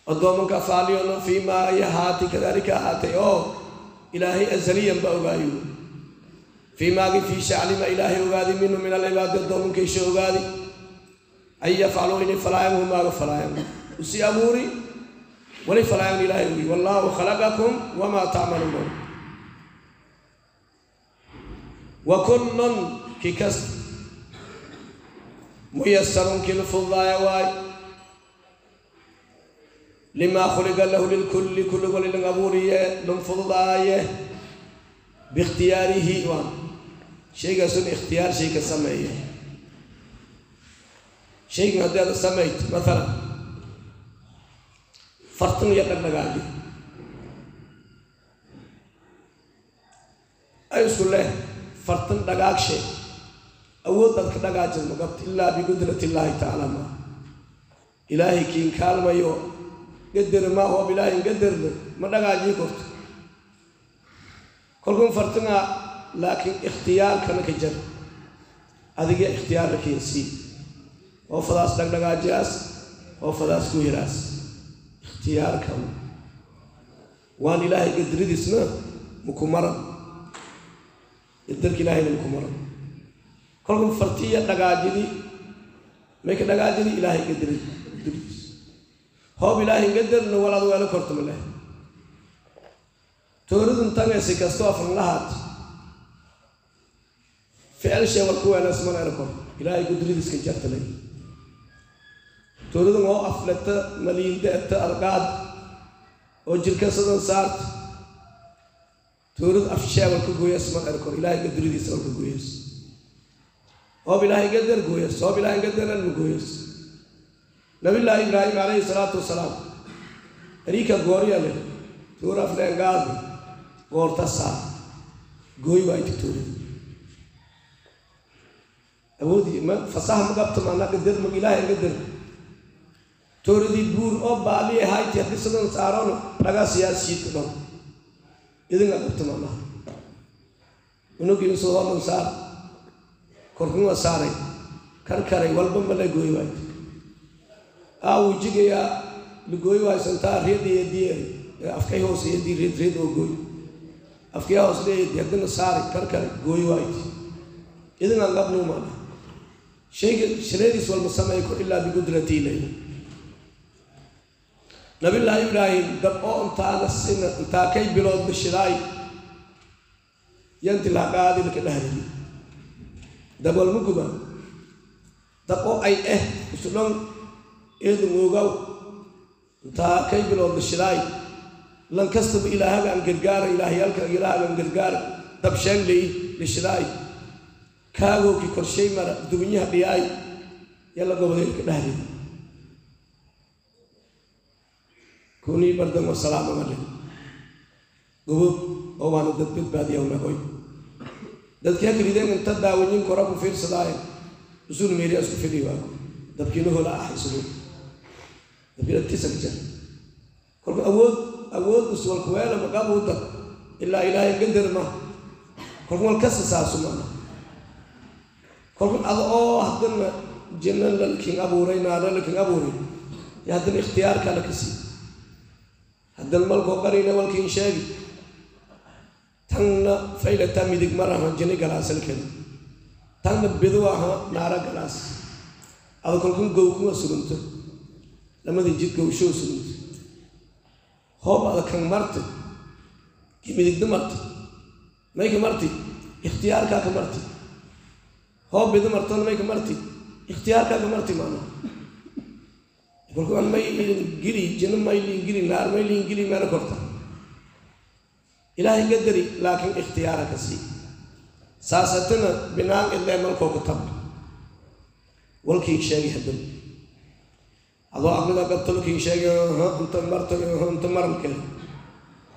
الضومك أفعال فيما يهاتي كذلك هاتي أو إلهي أزليا بأغايو فيما في شعل ما إلهي أغادي منه من العباد الضومك يشو أغادي أي يفعلوا إني فلايم هما فلايم وسي أبوري ولي فلايم إلهي والله خلقكم وما تعملون وكل كيكس. ميسر كالفضة يا واي. لما خلق له للكل كل قول للغبورية لنفضة باختياره وان. شيء سن اختيار شيء سمعي شيء هذا سمعت مثلا فرطن يقدر لغالي أي أيوة fartan dhagaagshe awood dadka dhagaajid ma qabta ilaa biqudrati illaahi tacaala ilaahay kiin kaalmayo gadar ma hoob ilaahin gadarna ma dhagaajii korto kolkun fartanga laakiin ikhtiyaarkana ka jar adiga ikhtiyaarka keensii oo fadaas dhagdhagaajiyaas oo fadaas ku hiraas. Ikhtiyaarka waan ilaahay gadradiisna muku maran gadarka ilaahayna muku maran kolkun fartiya dhagaajidi may ka dhagaajidi ilaahay gadri gadradiis hoob ilaahay gadarna walaad weelo korto ma leh tooridun tangaysi kastoo afan lahaat ficil shee war ku weenas mana era kor. Ilaahay gudradiiska jartalay tooridun oo afleta maliindeeta arqaad oo jirkasadan saarta toorid afshee walka gooyas mana era kor. Ilaahay gudradiisa walka gooyas hoob ilaahay gadar gooyas hoob ilaahay gadaran ma gooyas nabillaahi ibraahim calayhi salaatu wasalaam ariika goorya leh tuur afleen gaadi goorta saa gooy waa inta awoodii ma fasaha ma qabto maanaa gadar mag ilaahay gadar tooridii buur oo baali ahayti haddii sidan saarono dhagaa siyaasiyiidka dhon idinga qabto maanaha unugiisu hodan saar. Korkuma saaray. Karkaray walba mala gooy waayt aa wujigayaa lagooy waaysantaa reediyeediyeeri afkay hoose yadii reed reed oo gooy afkaya hoos leeyadi haddina saari karkare gooy waayt idingaan qabnuu maana shayga shaleediis walma sameey kor ilaa biqudratii leeya nabillaahi ibraahim dab oo intaana sina intaa kay bilood bishidaay yanti laqaadi laka dhahrili dab walma guba. Dab oo ay eh isudhan eedun ogaw intaa kay bilood bishidaay lan kastaba ilaahagaan gargaara ilaahyaalka ilaahagaan gargaara dab sheegley lishidaay kaagooki korshay mara dubinyaha dhiyaay yalla gobodeelka dhahrida kunii bardan wasalaama male gobob oo waana dad badbaadiya unahoy dadkii hakrideen inta daawayin kora ku fiirsadaaye usul meeriya isku fidhi waaku dabkiina hola ah isugu dabkiina tisag jar kolka awood awood uswalkuweela maqabu dab ilaa ilaahay gadar ma. Kolka wal kasta saasu maana kolkan ada oo haddana jinna lalkin abuuray naara lalkin abuuray. Yo haddana ikhtiyaarka la haddana malkoo qarina walkiin sheegi. Tanna faylata midig maraha jini galaasalkeda tanna bidu aha naara galaas. Ada kolkan gowkuma sugunto lamadii jid gowshoo sugunto hoob ada kan marti. Ki midigda marti. May ka marti? Ikhtiyaarkaa ka marti. Hoob bida martona may ka marti? Ikhtiyaarkaa ka marti maanaa kolkaan may liin gili jino may liin gili naar may liin gili meela korta ilaahay gadari laakiin ikhtiyaara ka sii saasatana binaan idlee malkoo ku tab walkii sheegi hadan adoo aqlida qabto lkii sheegi inta marto inta marankeeda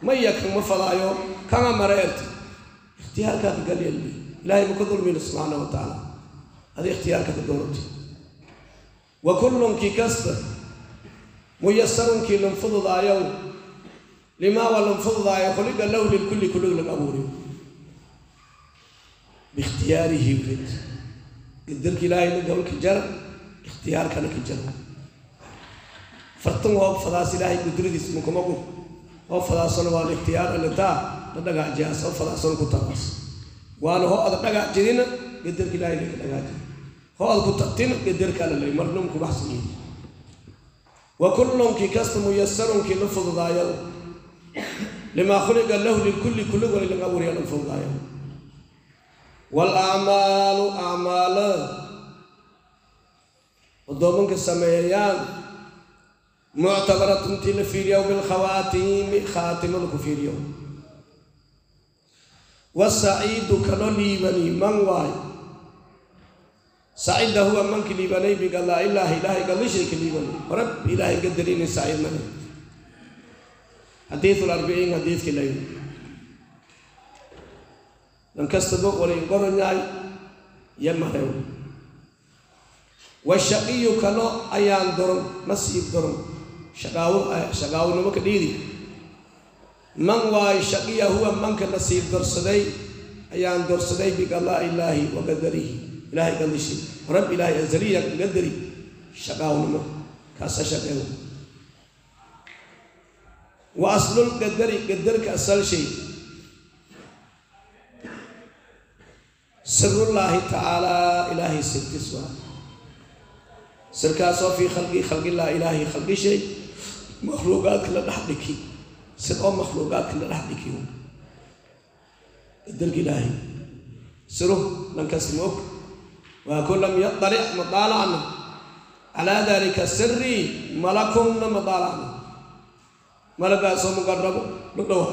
maya kama fadaayo kama mareerti ikhtiyaarkaa ka galyalbi ilaahay ma ka dulmina subxaana wa tacaala adi ikhtiyaarka ka doorati wa kullunkii kasta muyasarunkii lanfududaayow limaa waa lanfududaayo khuliqa lahu lilkulli kullig laga abuuriyo biikhtiyaarihi wrid. Gadarka ilaahayna gobolka jara ikhtiyaarkana ka jaro fartan hoob fadaas ilaahay gudradiis mukumagu hoo fadaasona waa likhtiyaar alitaa la dhagaajiyaas hoo fadaasona ku tabaas waana hoo dhagaajidina gadarka ilaahay laga dhagaajida hoo ku tagtina gadarka la lay marnum ku baxsan yihi wa kullunkii kasta muyasarunkii la fududaayo limaa khuliqa lahu lilkulli kullig wali laga abuuriya la fududaayo waalacmaalu acmaala addoomanka sameeyaan muctabaratun tii la fiiriyo bilkhawaatiimi khaatimada ku fiiriyo wasaciidu kano liibani man waayo sacida huwa manki liibanay bigalaa ilaahi ilaahay gallishay ka liibanay horab ilaahay gadarinin saciid male xadiidu larbiciin xadiidkii layi lan kastaba walay qoranyahay iyo marew washaqiyu kano ayaan doron nasiib doron shaqaawo shaqaawnimo ka dhiidi man waayo shaqiya huwa manka nasiib dorsaday ayaan dorsaday biqadaa illaahi wa qadarihi ilaahay qadishi rab ilaahay azaliya qadari shaqaawnimo kaasa shaqeeyo wa aslul qadari qadarka asal sirullaahi tacaalaa ilaahay sirtiis waa sirkaasoo fii khalqii khalqillah ilaahay khalqi shay makhluuqaadka la dhex dhiki sir oo makhluuqaadka la dhex dhikiyo qadarka ilaahay siru dhankaas ma og waa ku lam yadalic madaalacna calaa dalika sirii malakumna madaalacna malagaasoo muqarabo dhudhowa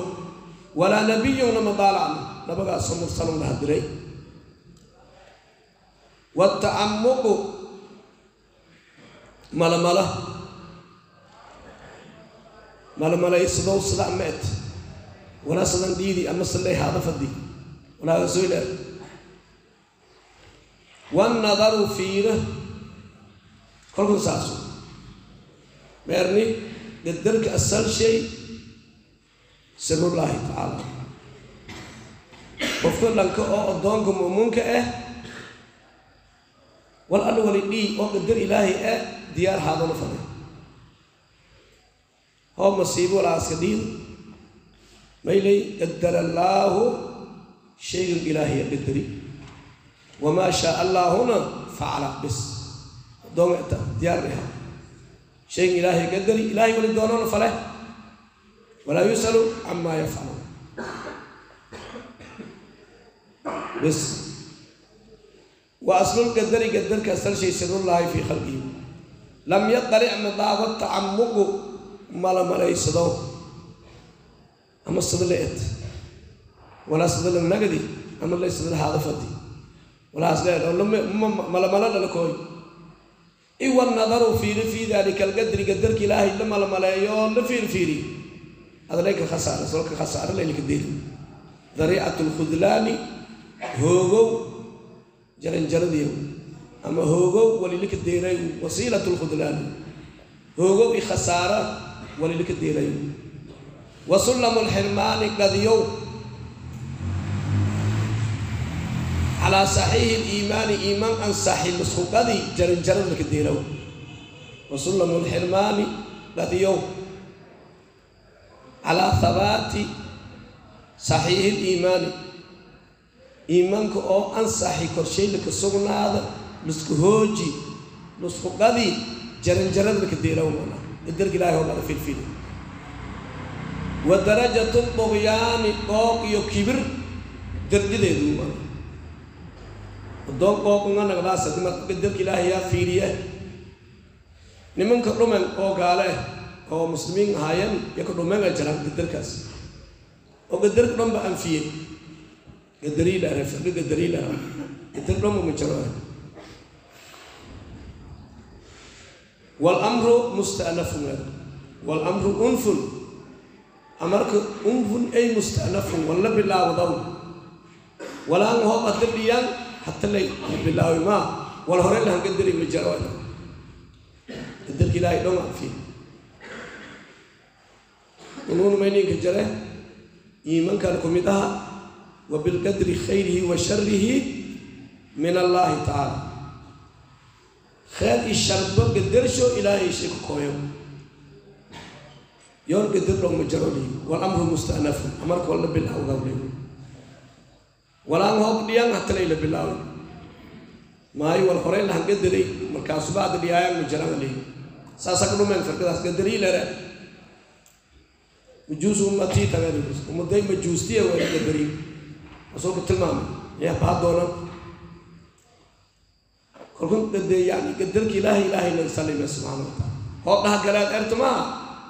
walaa nabiyuna madaalacna nabagaasoo mursalun laha diray watacamuqu malamala malamalaysadow sida ama et walaa sadan dhiidi ama saldhay haada fadi walaaga soo ilaah wannadaru fiira kolkun saaso meerni qadarka asal shay. Sirullaahi tacaala qofka dhanka oo addoonka mu'muunka ah wal alla wali dhii oo qadar ilaahay ah diyaar haadana faday hoo masiibo walaaska dhiida maylay qadara allaahu shaygan ilaahay qadari wamaa shaa allaahuna facala bis addoonka inta diyaar reha shaygan ilaahay qadari ilaahay wali doonana fale walaa yus'alu camaa yafcalu bis wa aslul qadari qadarka asal shay sirullaahi fii khalqihi lam yadalic midaabo tacamuqu malamalaysado ama sida la et walaa sida la nagadi ama la sida dhalakooy iwa nadaru fiiri fii dalika alqadri qadarka ilaahay la malamaleeyo oo la fiirfiiri adlayka khasaara solka khasaara laylka deeli dariicatu lkhudlaani hoogow jaranjaradiiw ama hoogow walilika deeray wasiilat lkhudlaani hoogow i khasaara walilika deeray. Wa sullamu lxirmaani qadiyow calaa saxiixi liimaani iimaan ansaxi laskuqadi jaranjarada lika deeraw wa sullamu lxirmaani qadiyow calaa habaati saxiixi liimaani iimaanka oo ansaxi korshay laka sugnaada lasku hooji lasku qadi jaranjarada laka deeraw mana filfili wa darajatu duqyaani qooq iyo kibir darjadeedu mana adoon qooqunga nagdaas haddii marka qadarka ilaahay yaa fiiriye nimanka dhumen oo gaale oo muslimiin ahaayeen iyo ka dhumen ay jiraan qadarkaas oo qadarka dhan ba anfiye gadariilaare fiqi gadariilaare qadar dhan ma jiro walamru mustanafun walamru unfun. Amarka unfun ay mustanafun wala bilaawdaw walaan hoob hadda dhiyaan hata lay bilaawi maa wal hore lahan qadari ma jiro qadarka ilaahay dhan anfiye unuun mayninka jare iimankan ku mid aha wa bilqadri khayrihi wa sharihi min allaahi tacaala khayr i sharbo qadarsho ilaahay shay ku kooyo yoor qadar dhow ma jaro li walamru mustanafun amarka walla bilaawdaw li walaan hoob dhiyan hata layla bilaawi maayo wal horey lahan qadaray markaasu bacda dhiyaayaan ma jaraan li saasa ka dhumeen firkadaas qadarii lere majuus ummatii tagadus ummaday majuustiya waa qadari rasuulku tilmaamay yaa baa doona kolkun qade yani qadarka ilaahay ilaahay naga salima subxaana wa taala hoob dhaha galaad ertamaa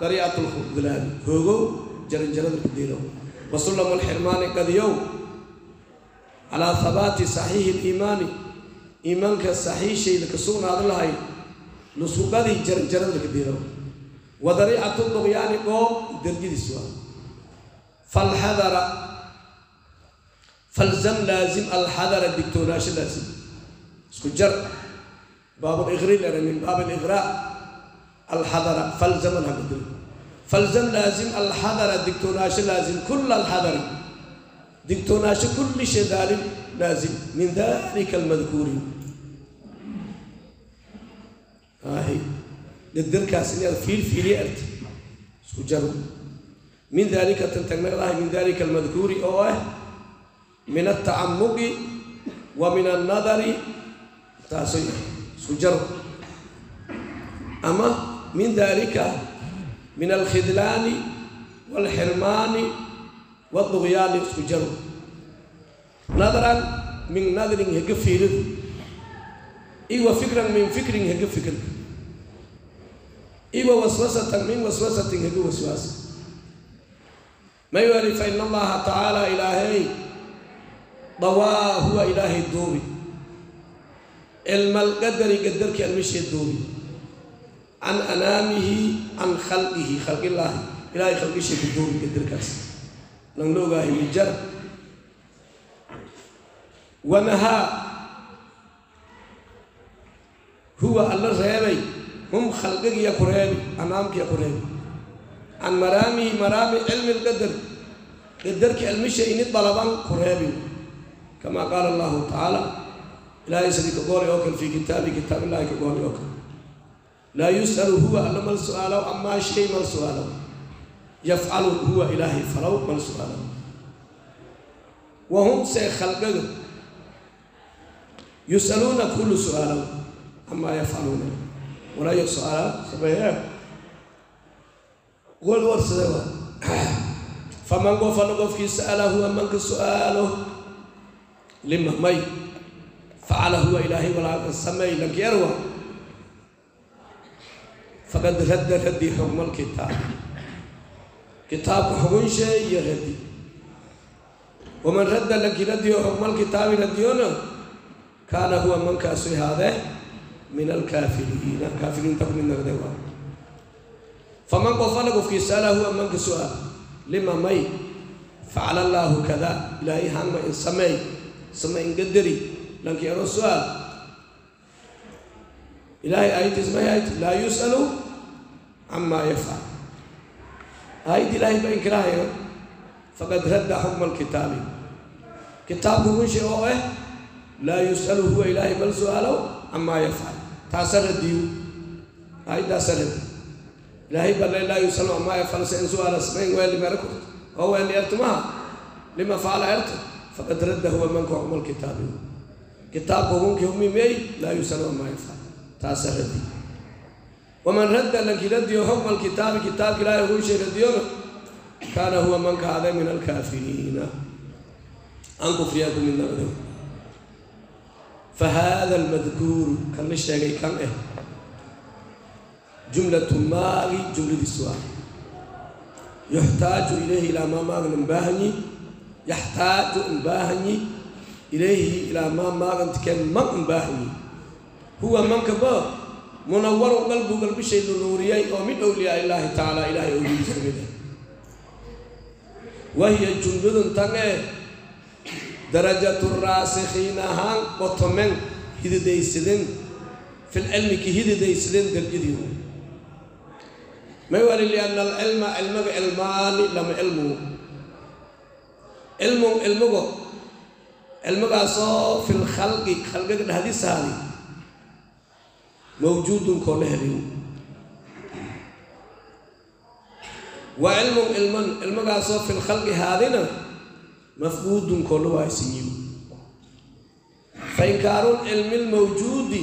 dariicatul khudlaani hoogow jaranjarada kadeelow wasullamu lxirmaani qadiyow على ثبات صحيح الإيمان. إيمان كصحيح شيء لك سون هذا الله نصوب هذه جرن جرن لك ديره ودري أتون يعني قو درجي دسوا فالحذر. فالزم لازم الحذر الدكتور ناش لازم. سكجر باب الإغراء من باب الإغراء. الحذر. فالزم لازم فالزم لازم الحذر الدكتور ناش لازم. كل الحذر. Digtoonaasho kulli shay daalin laazim min dalika almadkuuri ahi gadarkaas inaad fiil fiiliye arti isku jar min dalika tantagnadahay min dalika almadkuuri oo ah min altacamuqi wa min alnadari taasay isku jar ama min dalika min alkhidlaani waalxirmaani waadugyaani isku jar nadaran min nadrin hega fiiridu iwa fikran min fikrin hega fikirka iwa waswasatan min waswasatin hega waswaasa may weli fa allaha tacaala ilaahay dawaa huwa ilaahay duubi cilmalqadari qadarkii almishee duubi can anaamihi can khalqihi khalqillaahi ilaahay khalqishee ku duubi qadarkaas lan la ogaahay wanahaa huwa alla reebay hum khalqigiya ku reebi anaamkiya ku reebi can maraamihi maraami cilmi lqadar qadarkii almisha ini dalaban ku reebi kama qaala allahu tacaala ilaahay sidii ka goolay oo kale fii kitaabi kitaab illahi ka goolay oo kale laa yus'alu huwa alla mal su'aalow amaa shay mal su'aalow يفعل هو إلهي فلو من سبحانه وهم سيخلقه يسألون كل سؤال عما يفعلون. ولا يسأل سبحانه قل ورسلوا *clears throat* فمن قف نقف في سأله ومن سؤاله لما مي. فعل هو إلهي ولا سمي لك يروى. فقد رد رد الكتاب. Kitaabka xugunshe iyo raddi waman radda laki raddiyo xukma alkitaabi raddiyona kaana huwa mankaasu ihaadee min alkaafiriina. Kaafiriinta ku mid nagde waa. Faman qof alla qofkii sa'ala huwa manka su'aal lima may facala allaahu kada ilaahay hanma in sameey sama ingadari lankiano su'aal. Ilaahay aayaddiis may ahayd laa yus'alu camaa yafcal aayaddi ilaahay ba inkirahayo faqad radda xukma alkitaabi kitaabku gunshe oo ah laa yus'alu huwa ilaahay bal su'aalow camaa yafcal taasa radiyu aayaddaasa radi ilaahay balle laa yus'alu camaa yafcal se in su'aala samayn weeli mera kurto oo weeli ertumaha lima facala erta faqad radda huwa manka xukma alkitaabi kitaabka hukunkii humimey laa yus'alu camaa yafcal taasa radi waman radda lanki radiyo xukma alkitaabi kitaabka ilaahay hukunshay radiyona kaana huwa manka aday min alkaafiriina an kufriyaa ku mid naqdo fahada almadkuuru kan la sheegay kan ah jumlatu maagi jumladiisu ah yuxtaaju ilayhi ilaa maa maagan imbaahanyi yaxtaaju imbaahanyi ilayhi ilaa maa maagantikeen man imbaahanyi huwa mankaba munawaru qalbu qalbishay nunuuriyay oo mid owliyaa illaahi tacaala ilaahay owliyiisa ka mid ah wahiya jumladun tan ee darajatu raasikhiina ahaan qotomen hididaysadeen fil cilmi ki hididaysadeen darjadii may wali lianna alcilma cilmiga cilmaani lama cilmugu cilmun cilmigo cilmigaasoo fil khalqi khalqiga dhexdiisaadi mawjuudun koo la heliyo wa cilmun cilman cilmigaasoo fil khalqi haadina mafquudun koo la waaysinyiyo fa inkaarul cilmi lmawjuudi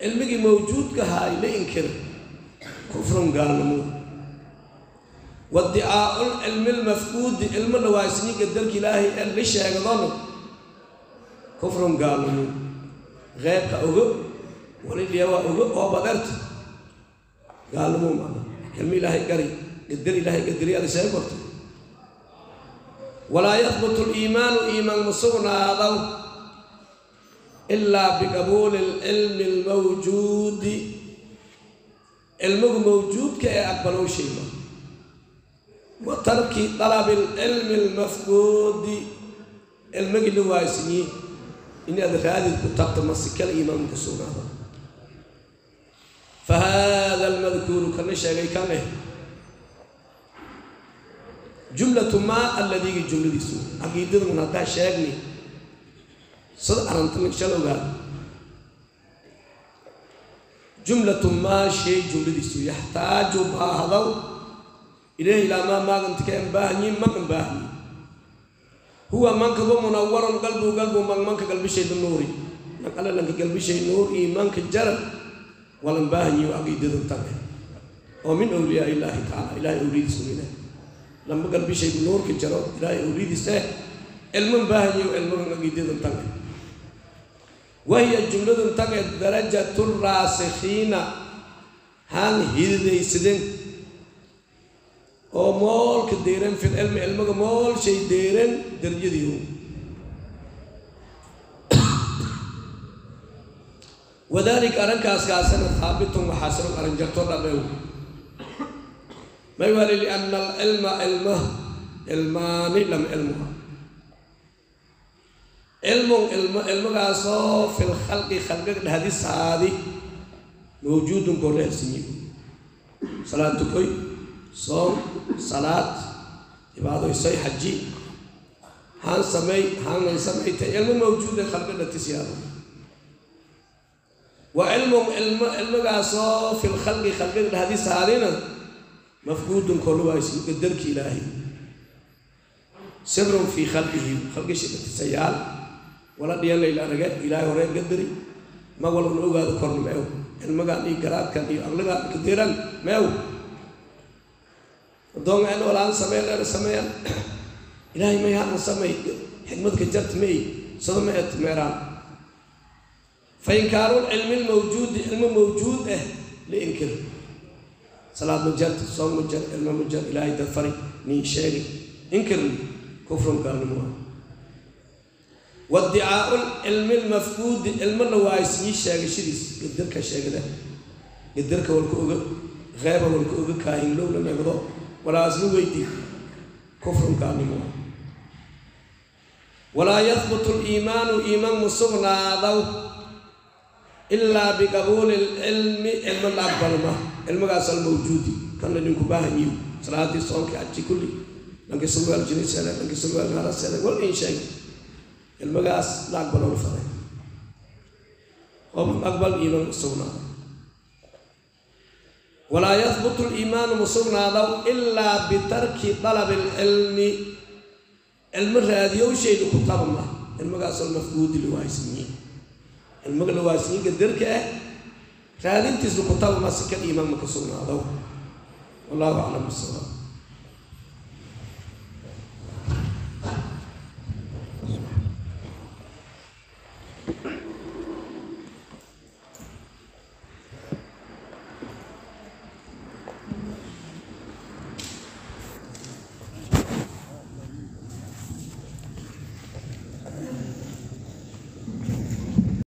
cilmigii mawjuudka haay la inkira kufrun gaalnimo waiddicaa'ul cilmi lmafquudi cilmo la waaysinyi gadarka ilaahay ee la sheegadona kufrun gaalnimo qeybka ogo walidhiya waa ogo oo badarta gaalnimo maana cilmi ilaahay gari gadar ilaahay gadariyada sheeg korta walaa yahbutu liimaanu iimaan ma ilaa biqabuuli alcilmi almawjuudi. Cilmigu mawjuudka ee aqbalow shayma wa tarki dalabi alcilmi almafquudi. Cilmigii la waaysanyi inaad raadid ku tagto masikala iimaan ku sugnaado fa haada almadkuuru kana sheegay kan leh jumlatu maa aladiigi jumladiisu caqiidadun haddaa sheegni sada arantana shal ogaad jumlatu maa shay jumladiisu yaxtaaju baahdow ilayhi ilaa maa maagantika en baahanyi man an baahanyi huwa mankaba munawaron galbu galbu man manka galbishayda nuuri man alle lanka galbishay nuur iimaanka jara walan baahanyi caqiidadan tage oo min awliyaa illaahi tacaala ilahay awliyadiisu weyna lamba galbishay nuurka jaro ilaahay awliyadiise cilman baahanyi cilmagan caqiidadan tage wahiya jumladun tage darajatu raasikhiina haan hididaysadeen oo moolka deeran fil cilmi cilmiga mool shay deeran وذلك أرنك أسكاسنا ثابت وحاسر أرن جرتون أبيو ما يوالي لأن العلم علمه علماني لم علمه. علم علم علم في الخلق خلق هذه سادي موجود كره سني صلاة كوي صوم صلاة عبادة يسوي حجي. هان سمي هان سمي تي موجود خلق هذه. سادي wa cilmun cilmo cilmigaasoo fil khalqi khalqiga dhahdisaadina mafquudun korluwaaysi qadarki ilaahay. Sirun fii khalqihi khalqishi dhatisayaal wala dhiyan layla arage ilaahay horee gadari ma walbana ogaado korna meew cilmigaan iyo garaadkan iyo aqligaan kadeeran meew adoon en walaan samey leer sameeyan ilaahay may haanan samay xikmadka jart may sado ma et meeraan fa inkaaru cilmi lmawjuudi cilmo mawjuud ah liinkir salaad ma jarta soom ma jar cilmo ma jar ilaahay dadfari nin sheegi inkirni kufrun gaalnimo wadicaau cilmi lmafquudi cilmo la waaysii sheegashadiis gadarka sheegada gadarka walka oga qeyba walka oga kaahinlow la negdo walaasma weydii kufrun gaalnimo walaa yahbutu liimaanu iimaan ma sugnaadaw ilaa biqabuuli lcilmi cilmo la aqbalma cilmigaas almawjuudi kan la dhinku baahanyiyo salaadii soonkii aji kulli. Dhankii sulwaal jiniseeda dhankii sulwaal naaraseeda wal in sheegay cilmigaas la aqbalo la qofm aqbal ma sugnaada walaa yahbutu liimaanu ma sugnaadaw ilaa bitarki dalabi alcilmi cilmo raadiyowshayda ku tabama cilmigaasoo mafquudi la waaysanyi cilmiga la waaysanyi gadarka ah. Raadintiisna ku tabama si kal iimaan ma ka sugnaadaw wallahu aclam bisawaab